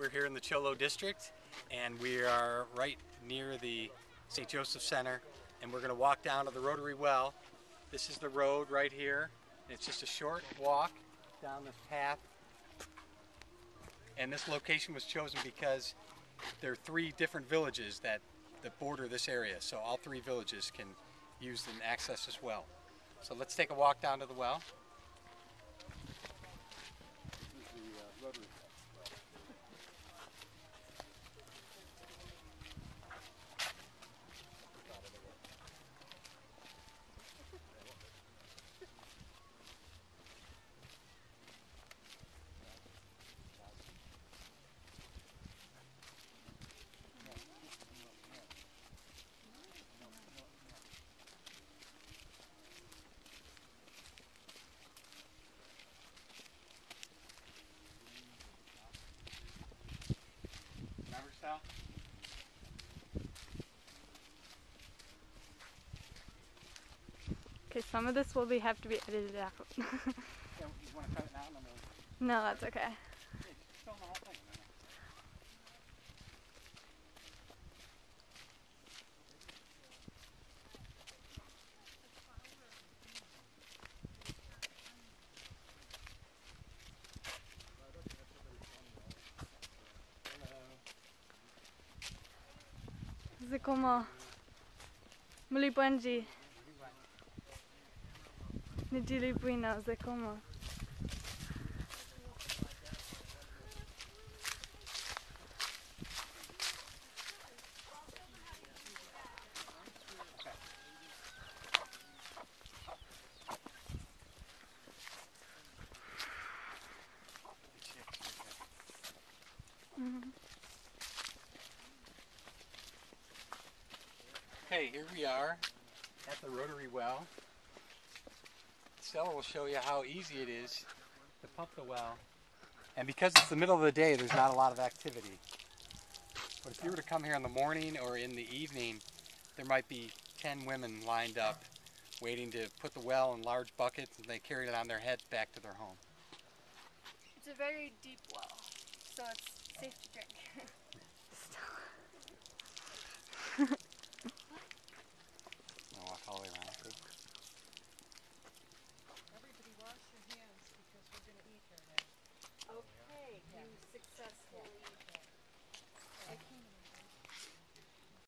We're here in the Cholo district and we are right near the St. Joseph Center and we're going to walk down to the Rotary Well. This is the road right here. It's just a short walk down this path. And this location was chosen because there are three different villages that, that border this area. So all three villages can use and access this well. So let's take a walk down to the well. This is the uh, Rotary Remember, Sal? Some of this will be have to be edited out. Yeah, you want to cut it now? No, that's okay. Hey, just film the whole thing. No, no. C'est comment? Comment? Okay, here we are at the Rotary Well. Stella will show you how easy it is to pump the well. And because it's the middle of the day, there's not a lot of activity. But if you were to come here in the morning or in the evening, there might be 10 women lined up waiting to put the well in large buckets and they carry it on their heads back to their home. It's a very deep well, so it's safe to drink.